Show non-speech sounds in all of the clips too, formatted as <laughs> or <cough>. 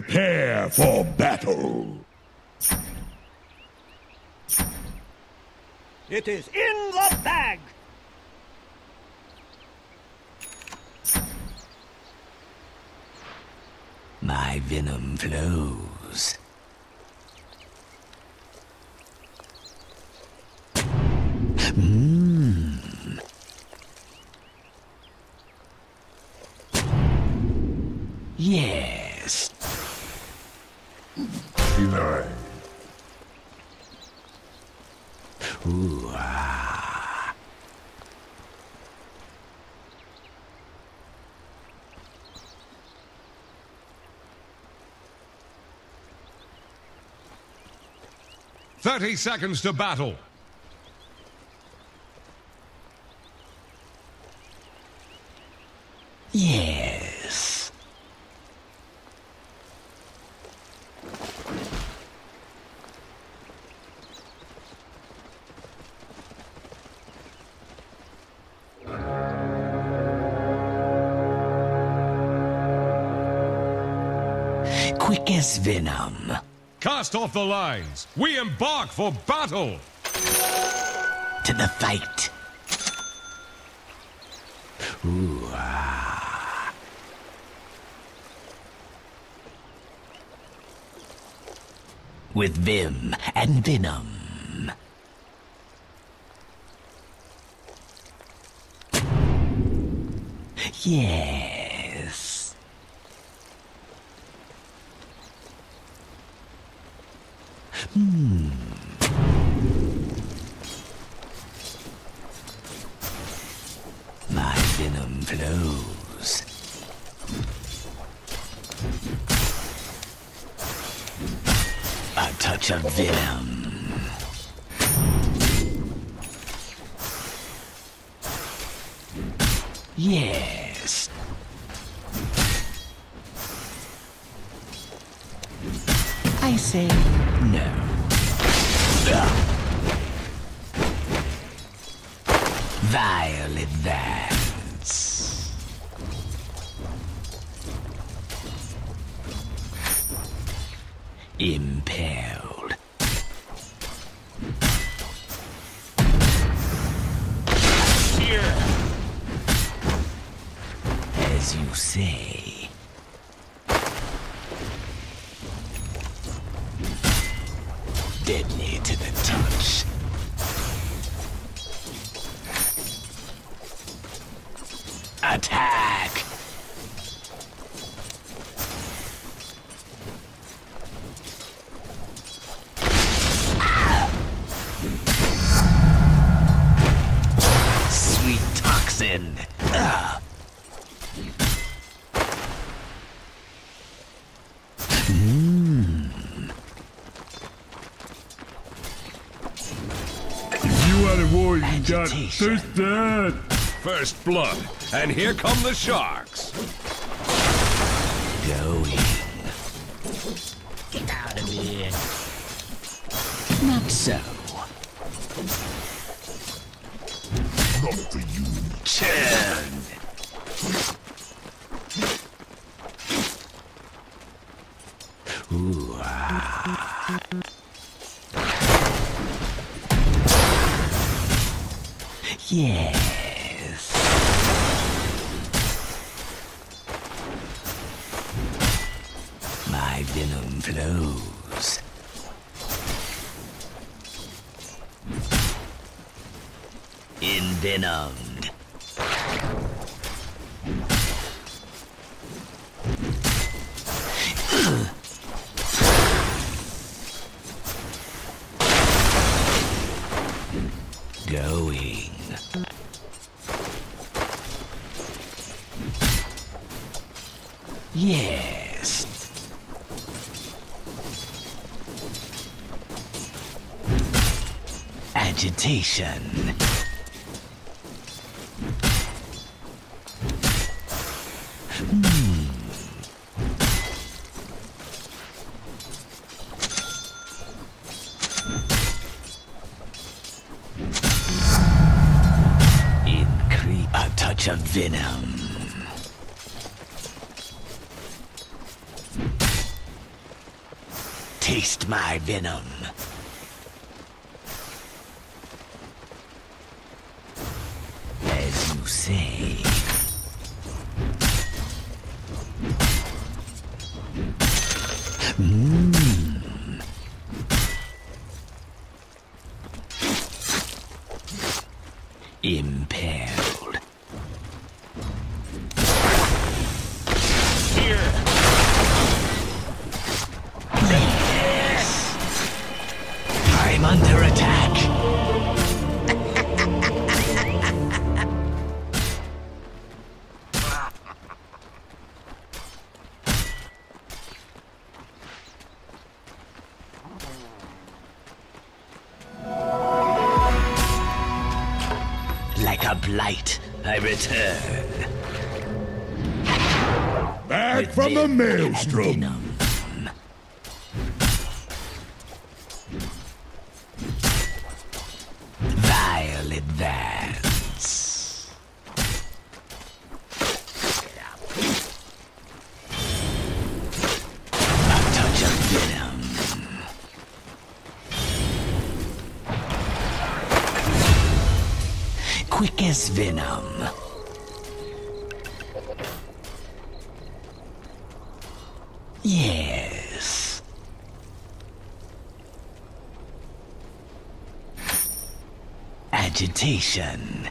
Prepare for battle. It is in the bag! My venom flows. 30 seconds to battle. Yes. Quick as venom. Cast off the lines. We embark for battle. To the fight. Ooh, ah. With vim and venom. Yes. Deadly to the touch. There's that. First blood. And here come the sharks. Going. Yes. Agitation. my venom. Like a blight, I return. Back With from the maelstrom. Venom. Yes. Agitation.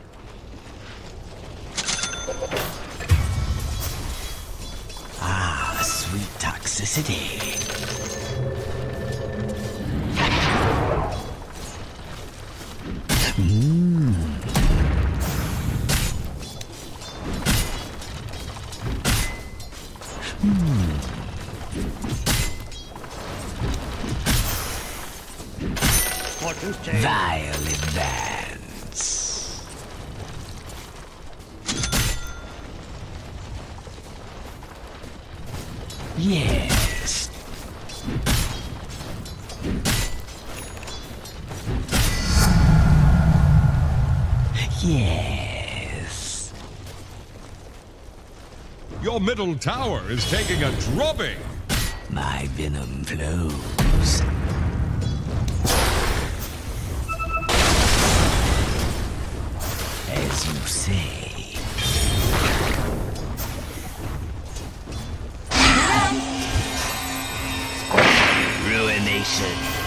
Ah, sweet toxicity. Your middle tower is taking a drubbing. My venom flows. As you say. Ruination.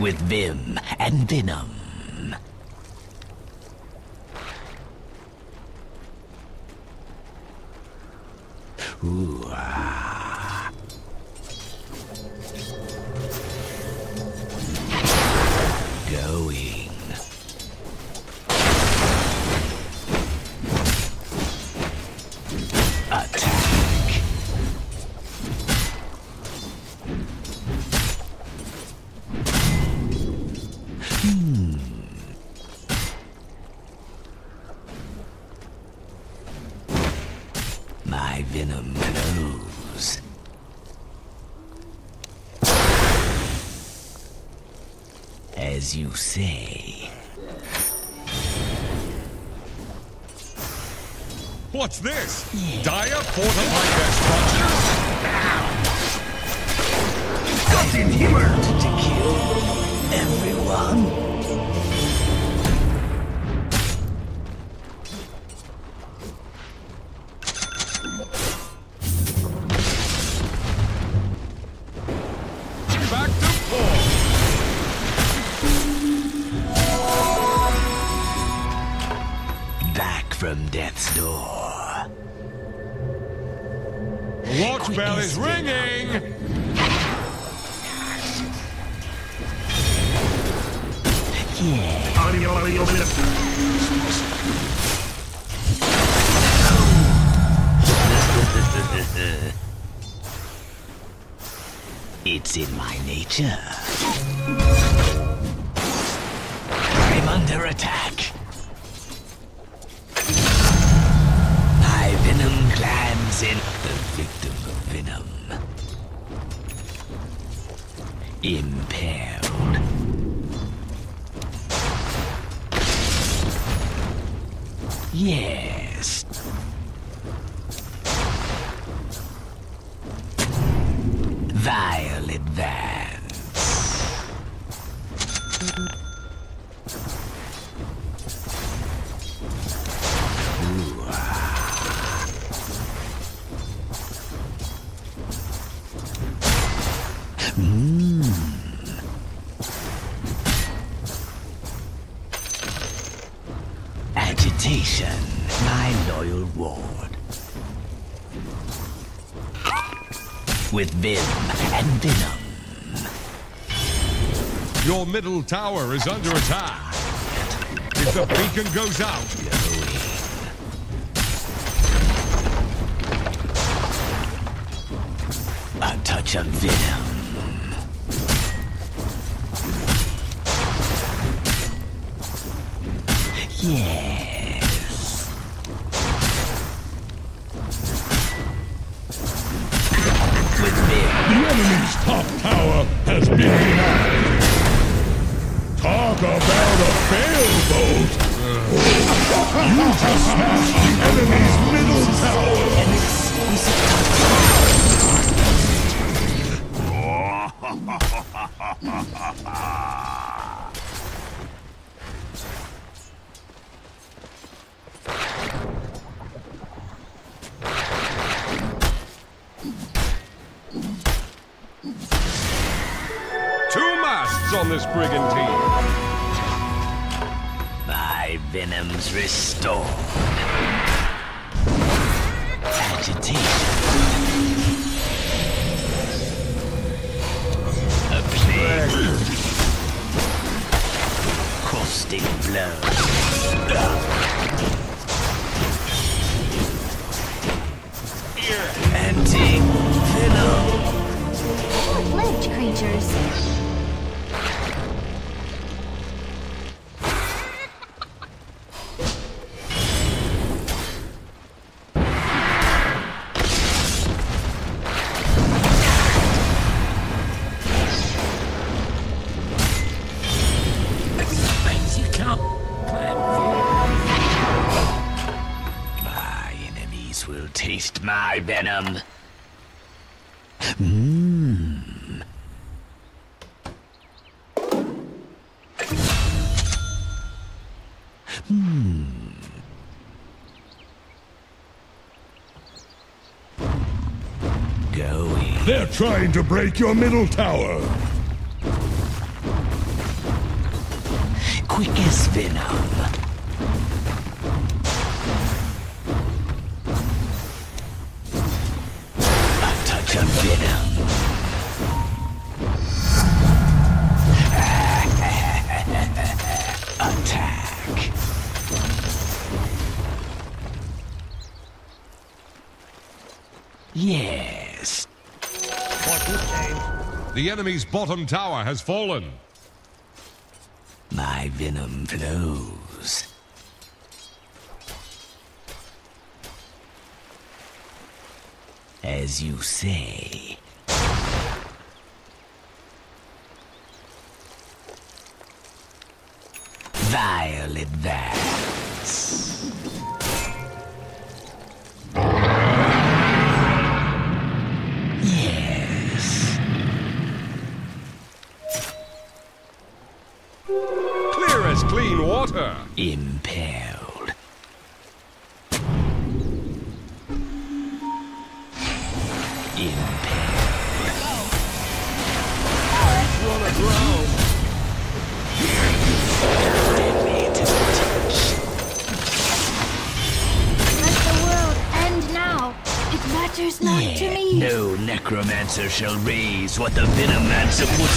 with vim and venom. Agitation, my loyal ward. With Vim and Venom. Your middle tower is under attack. If the beacon goes out, A touch of venom. Yes. Anti-venom. Short-lived creatures. Trying to break your middle tower! Quick as venom. The enemy's bottom tower has fallen. My venom flows. As you say. Vile advance. Now. It matters not to me. No necromancer shall raise what the venomancer puts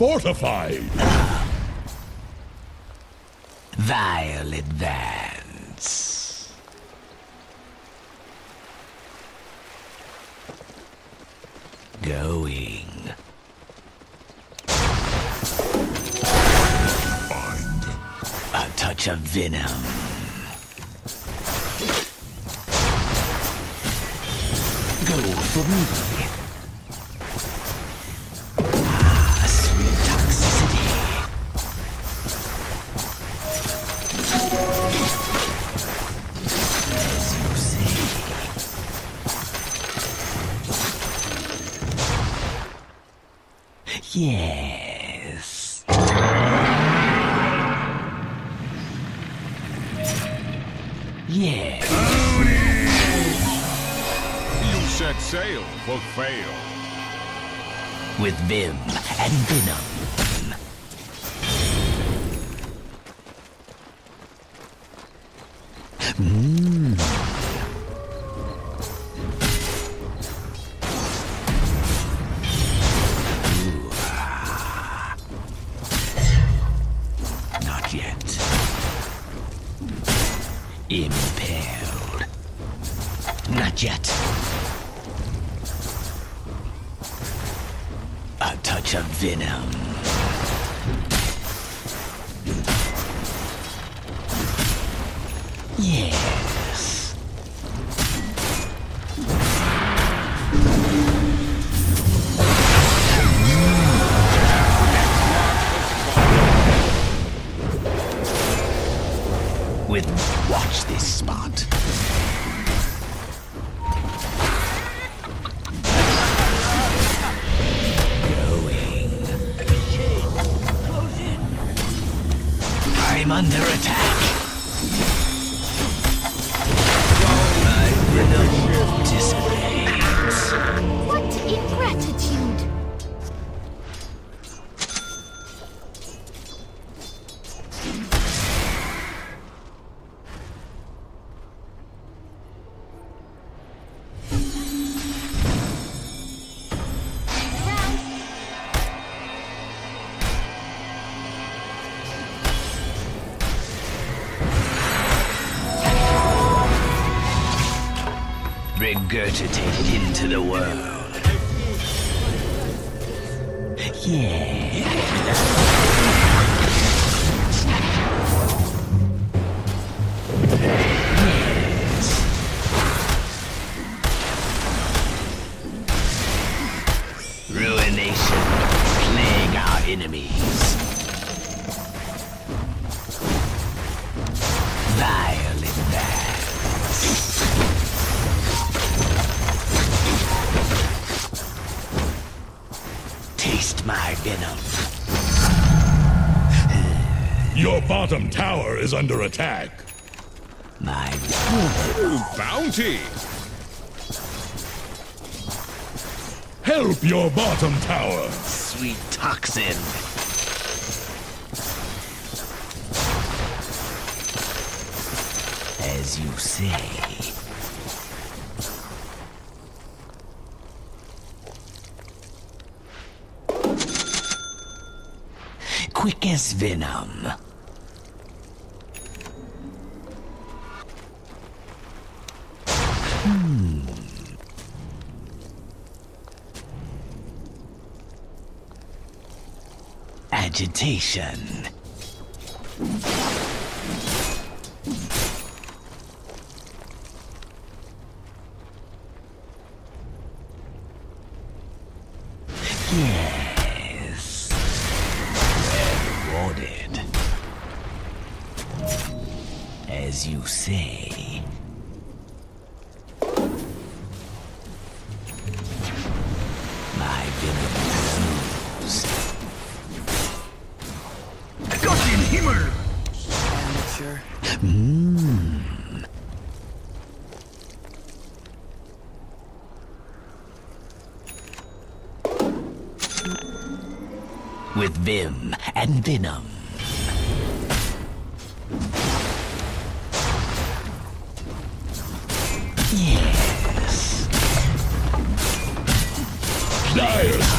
fortified. Vile advance. Going. Find. A touch of venom. Go for me. Vim and Venom. Spot. Regurgitated into the world. Taste my venom. Your bottom tower is under attack. My Bounty! Help your bottom tower. sweet toxin. As you say. Quick as venom. Hmm. Agitation.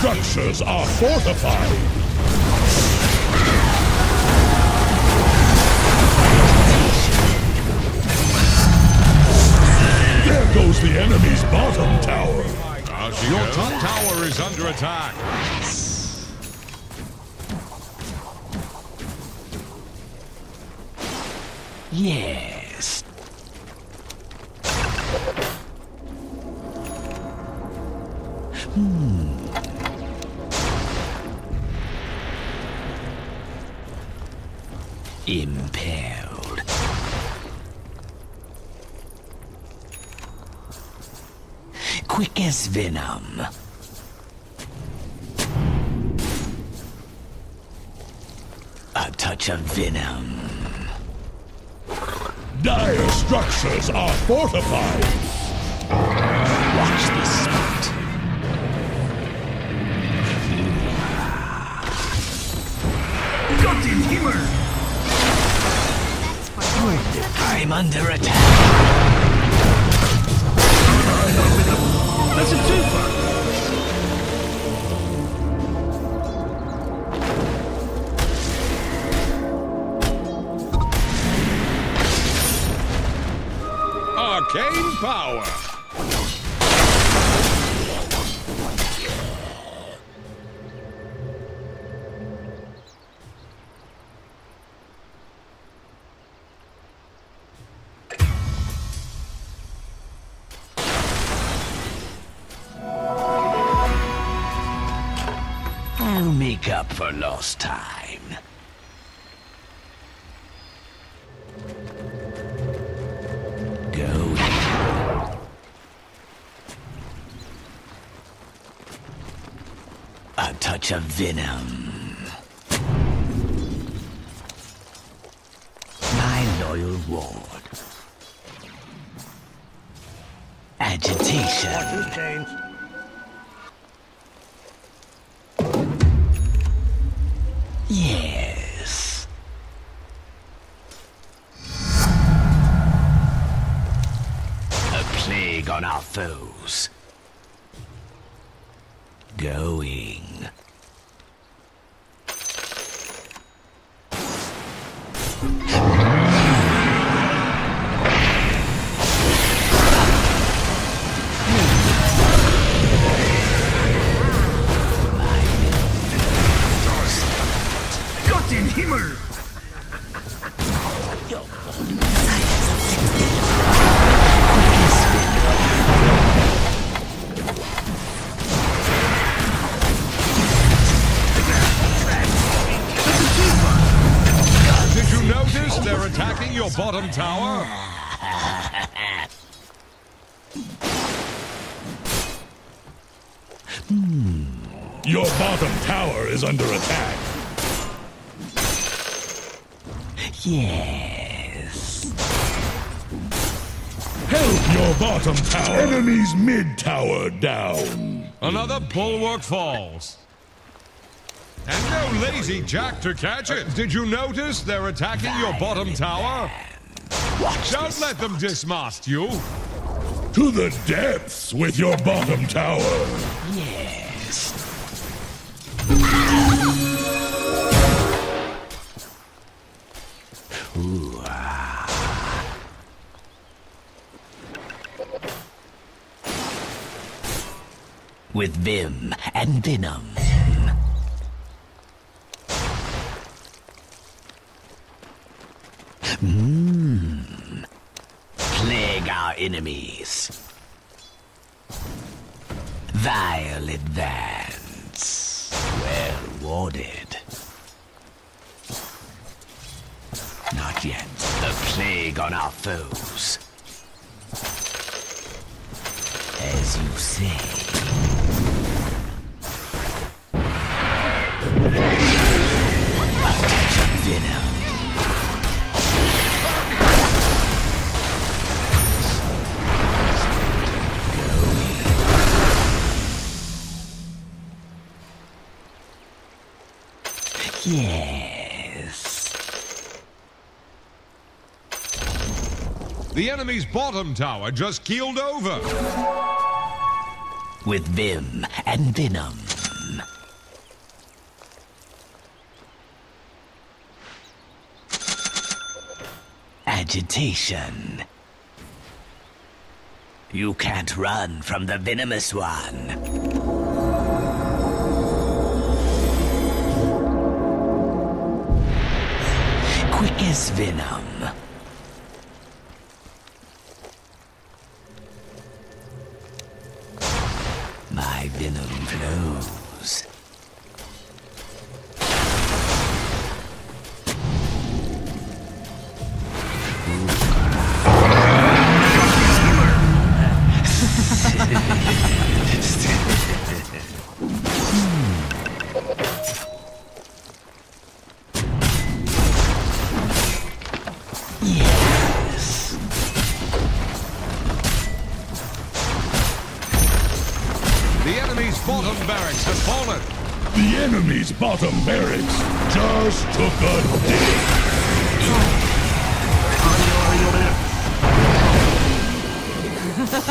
Structures are fortified. There goes the enemy's bottom tower. Your top tower is under attack. Yes. Hmm. Venom. A touch of venom. Dire structures are fortified. Watch this spot. Got him, Himmel! I'm under attack. Arcane power. I'll make up for lost time. A venom. My loyal ward. Agitation. Yes. A plague on our foes. Your bottom tower? Hmm. Your bottom tower is under attack. Yes. Help your bottom tower. Enemy's mid tower down. Another bulwark falls. And no lazy Jack to catch it. Did you notice they're attacking your bottom tower? Don't let them dismast you. To the depths with your bottom tower. Yes. Ooh, ah. With vim and venom. Mmm. Plague our enemies. Vile advance. Well warded. Not yet. The plague on our foes. As you say. Enemy's bottom tower just keeled over. With Vim and Venom. Agitation. You can't run from the venomous one. Quick as venom. My venom flows.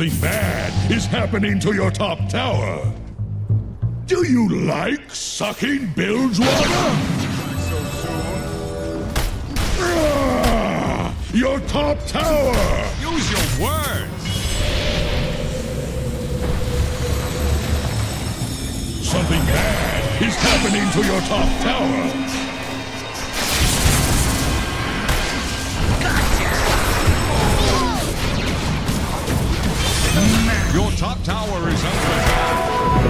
Something bad is happening to your top tower. Do you like sucking bilge water? Ah, Your top tower! Use your words. Something bad is happening to your top tower. Top tower is under attack.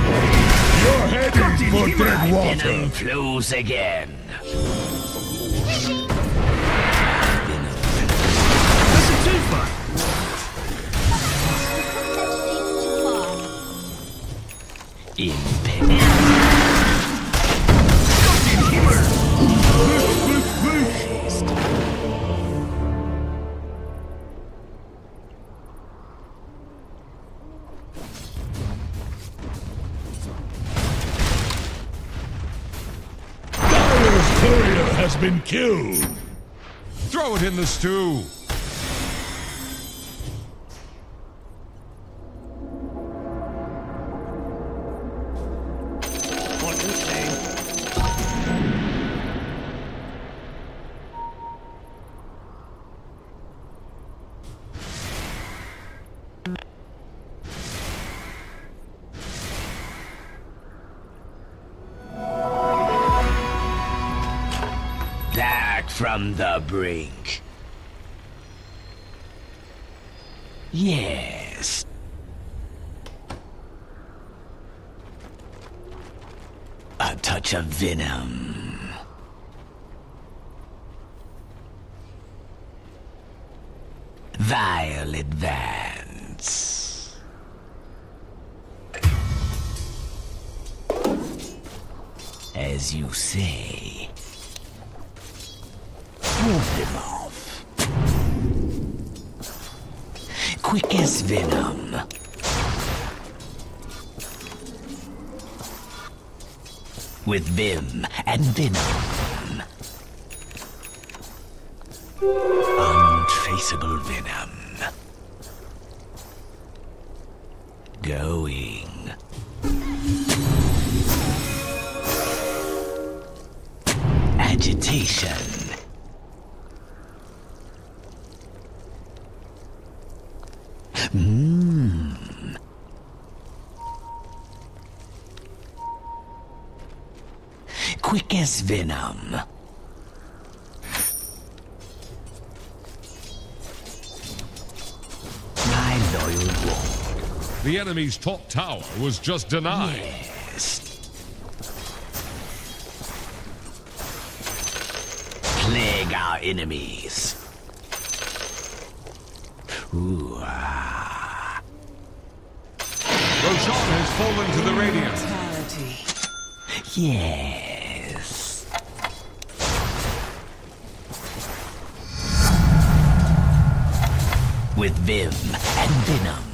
You're heading for dead water. Venom flows again. Throw it in the stew. The brink. Yes. A touch of venom. Vile advance. As you say. Them off. Quick as venom. With Vim and Venom. Untraceable venom. Going. Agitation. Quick venom. My loyal ward. The enemy's top tower was just denied. Yes. Plague our enemies. Ooh, ah. Roshan has fallen to the radiant. Yes. With vim and venom.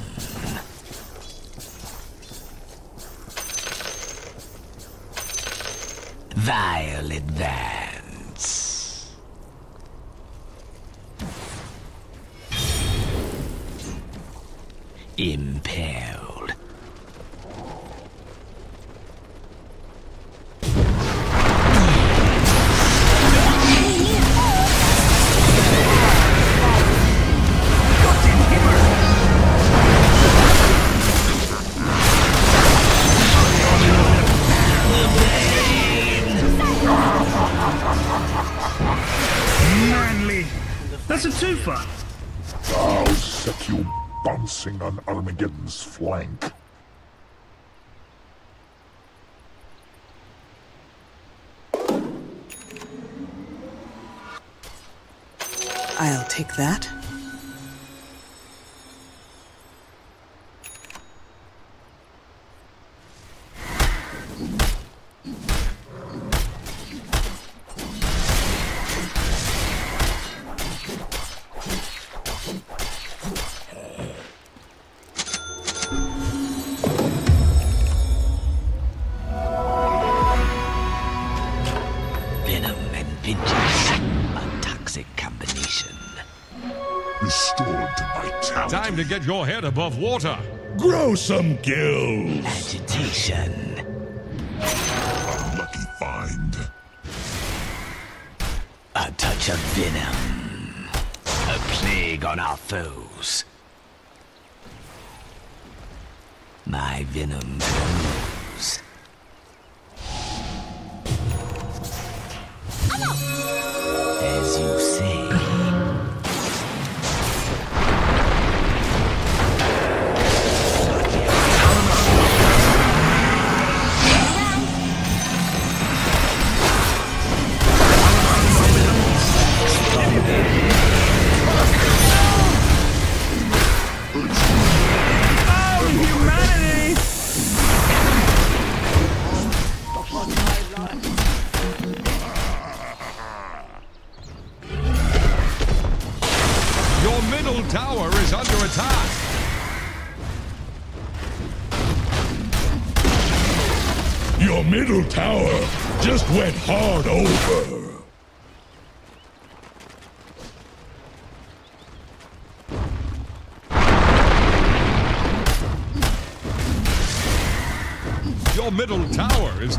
Armageddon's flank. I'll take that. Your head above water. Grow some gills. Agitation. Lucky find. A touch of venom. A plague on our foes. My venom flows. As you say.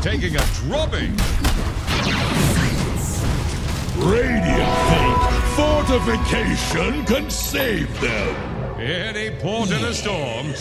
Taking a drubbing. Radiant think fortification can save them. Any port in a storm.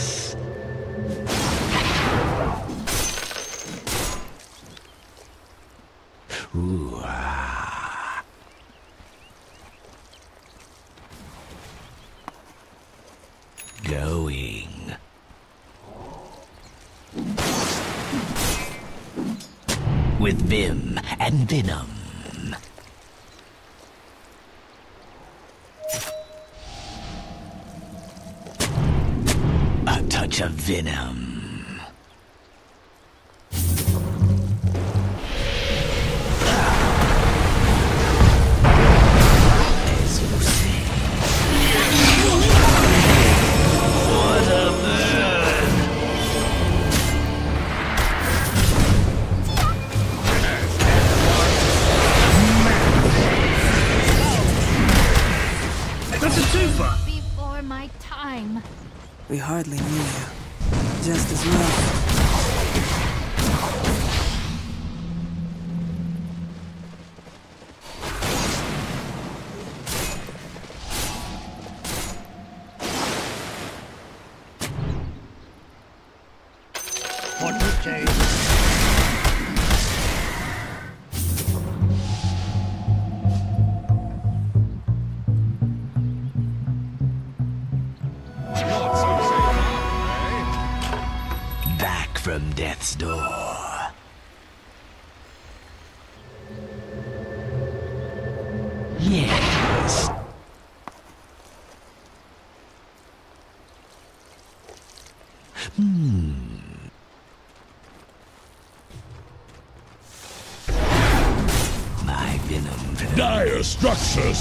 A touch of venom.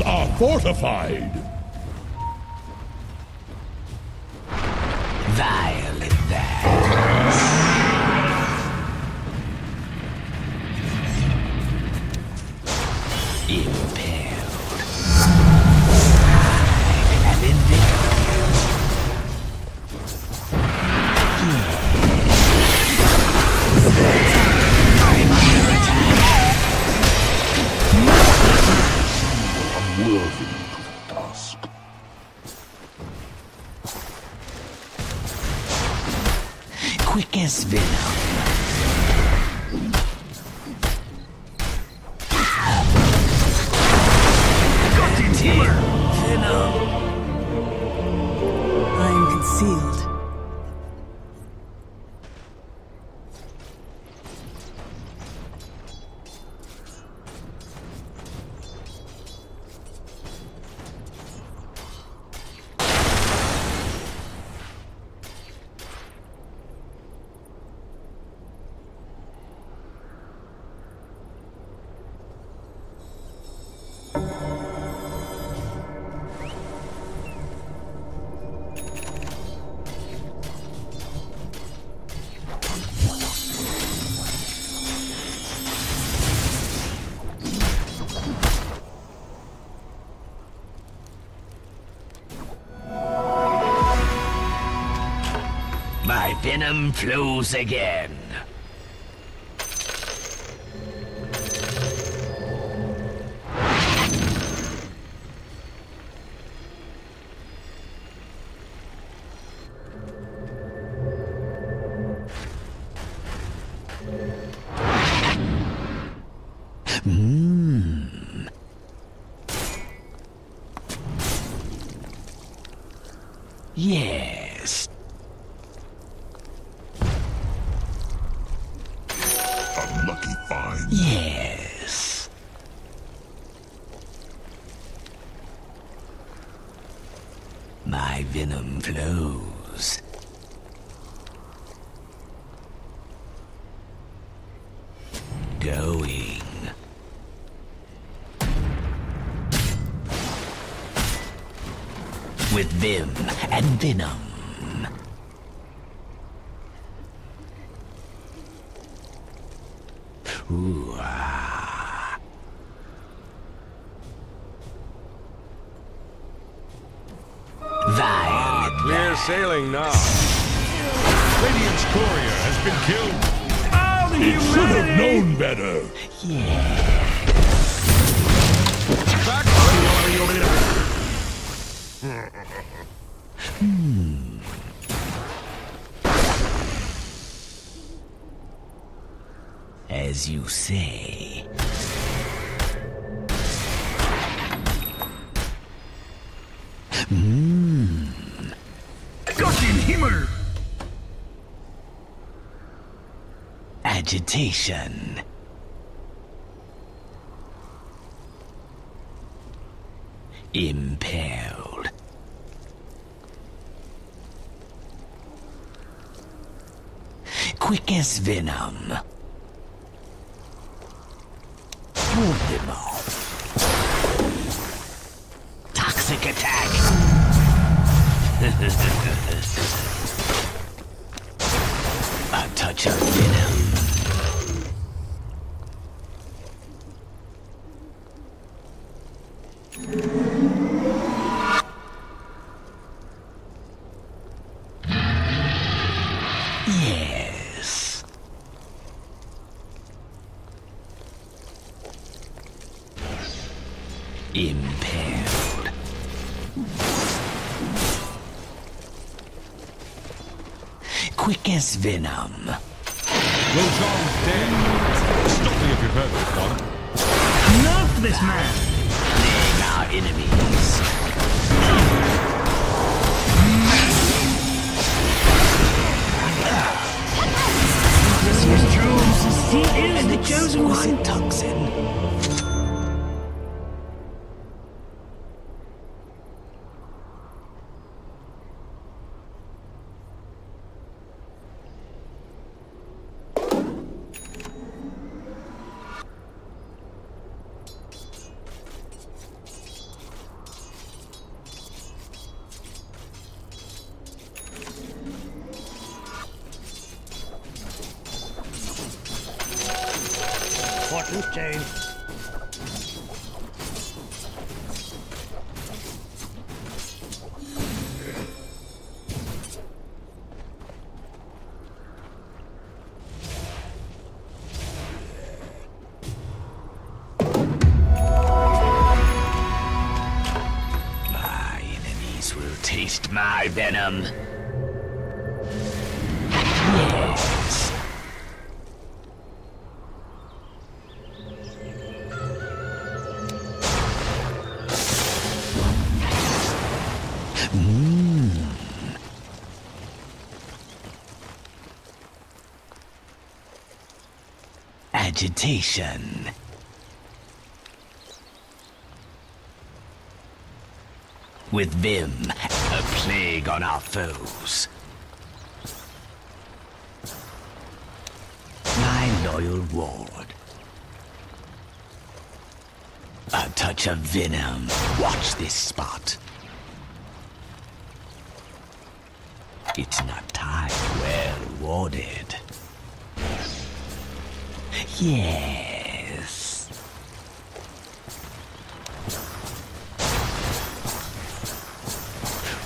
Are fortified. Venom flows again. With vim and venom. Got him here! Agitation. Impaled. Quick as venom. Move them. Toxic attack. <laughs> A touch of venom. Yes. Impaled. As venom. Roshan's dead. Stop me if you've heard this one. Nerf this man! Playing our enemies. This is Jones. He is the chosen one. toxin. Change? My enemies will taste my venom. Agitation. With Vim, a plague on our foes. My loyal ward. A touch of venom. Watch this spot. It's not time well warded. Yes.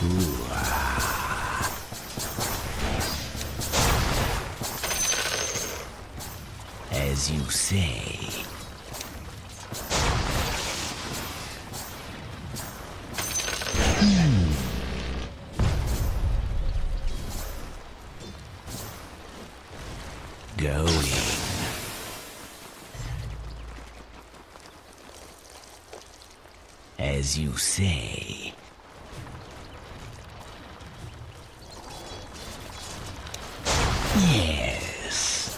Ooh. As you say. As you say. Yes.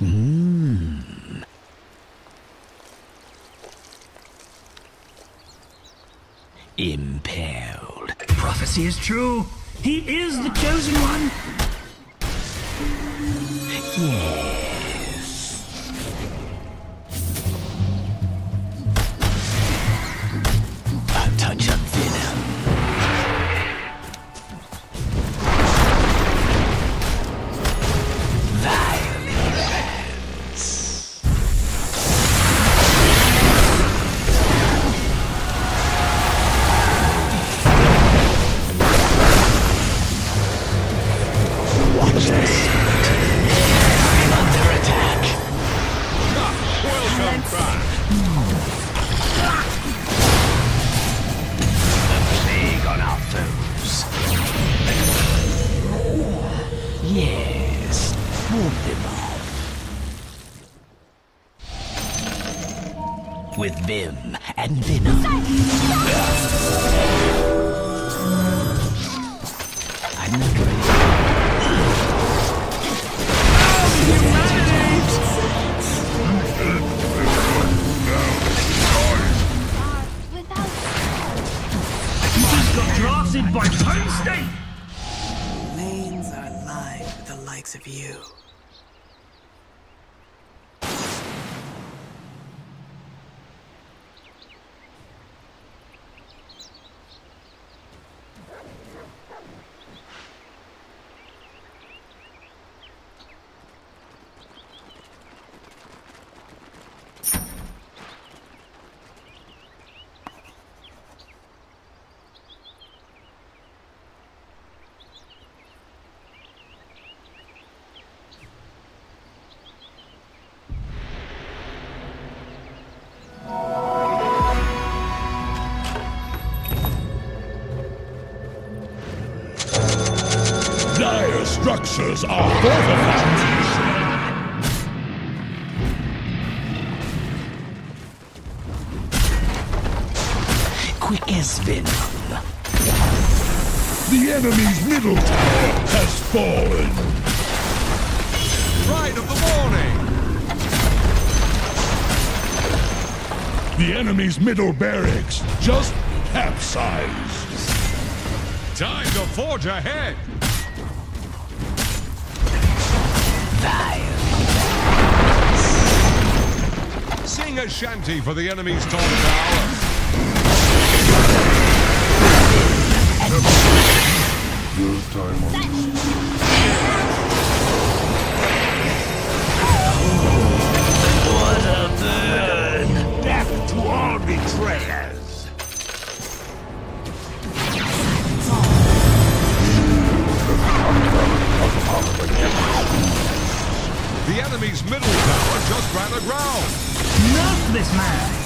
Mmm. Impaled. Prophecy is true. He is the chosen one. The plague on our foes. Yes, move them off. With Vim and Venom. Dire are fortified. Quick as Venom. The enemy's middle tower has fallen. Pride of the morning. The enemy's middle barracks just capsized. Time to forge ahead. flying a shanty for the enemy's top tower. Oh, Death to all betrayers! The enemy's middle tower just ran aground. Nerf this man!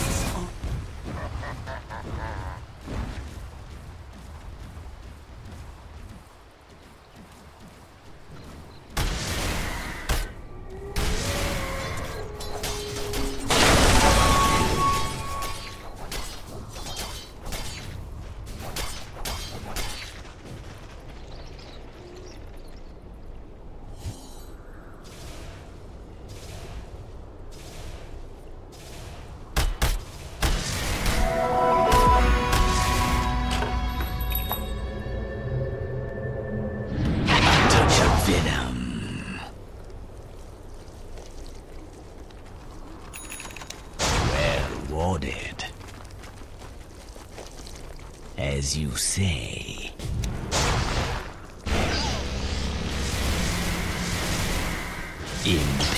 Venom. Well warded. As you say. Impaled.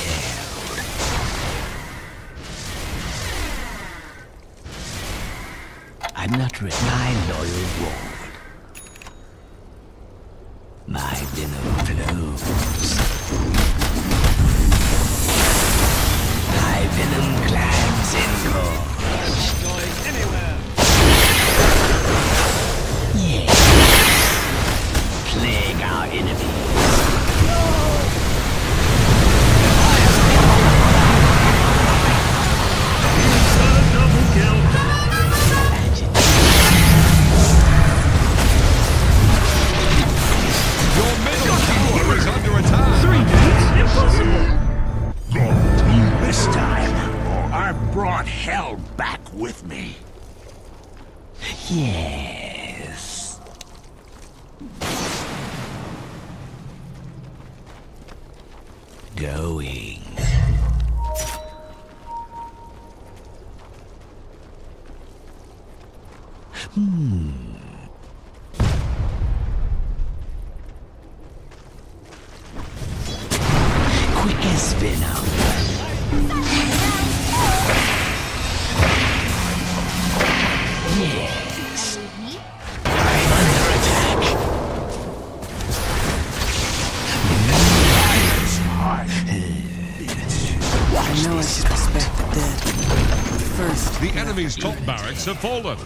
Top barracks have fallen.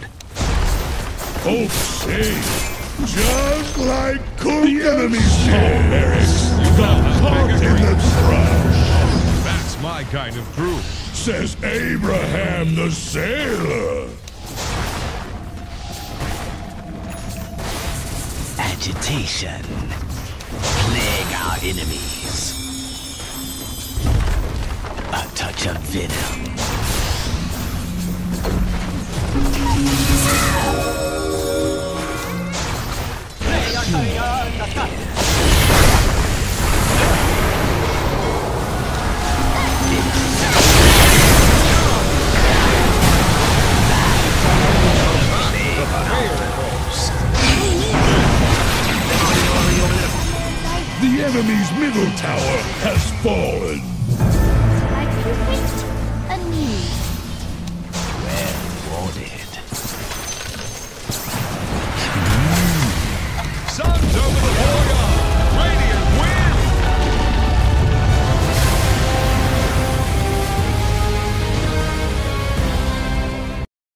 Oh, say, just like cook the enemy's top barracks got caught in the trash, That's my kind of crew. says Abraham the sailor. Agitation. Plague our enemies. A touch of venom. The enemy's middle tower has fallen.